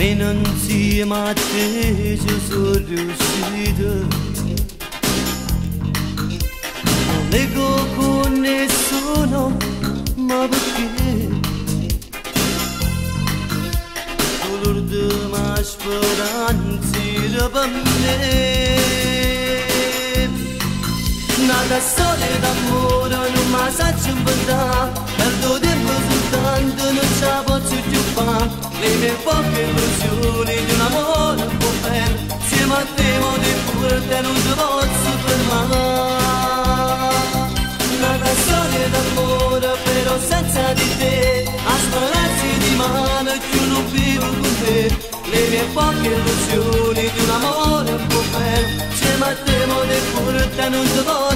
من انتی ماتی جزور دوشیده نگو کنه سونم ما بکی Olurdum aşk buran tirabam ne Nada sole poche illusioni di un amore un po' bello insieme a te mo di pure non ti posso fermare nada storia d'amore però senza di te a speranza di mano che non vivo con te. Le mie poche illusioni di un amore un po' bello insieme a te mo di pure non ti posso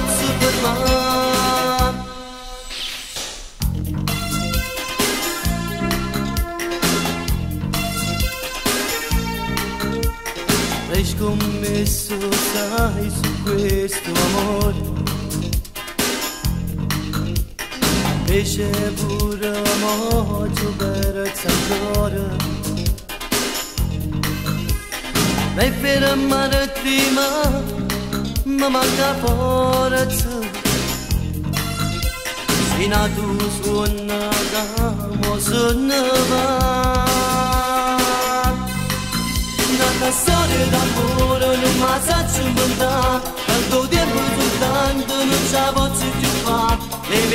fresco un messo, sai, su questo amore. Pesce pure moggio per ancora. Mai fermare prima, ma manca forza. Sina tu suona, mo suona vai.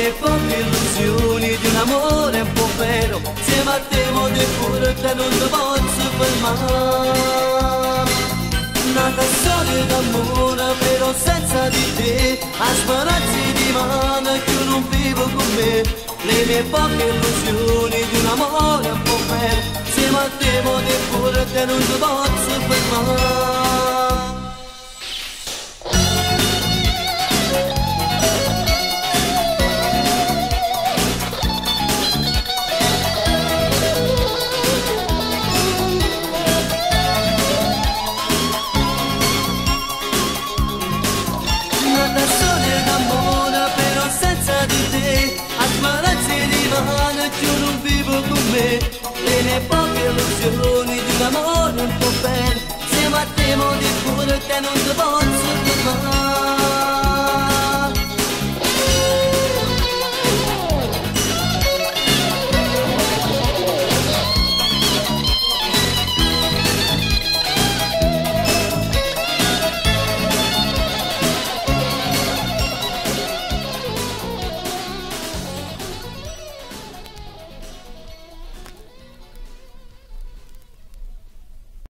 Le poche illusioni Di un amore un po' vero. Insieme a mo di pure Te non ti posso fermare. Nata storia d'amore però senza di te. A sparazzi di mano che non vivo con me. Le mie poche illusioni di un amore un po' bello insieme a mo di pure te non ti posso fermare me le mie poche illusioni di un amore un po' bello siamo a te mo di pure che non ti posso